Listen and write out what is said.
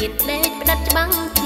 ជាតិដេកផ្ដិតច្បាំង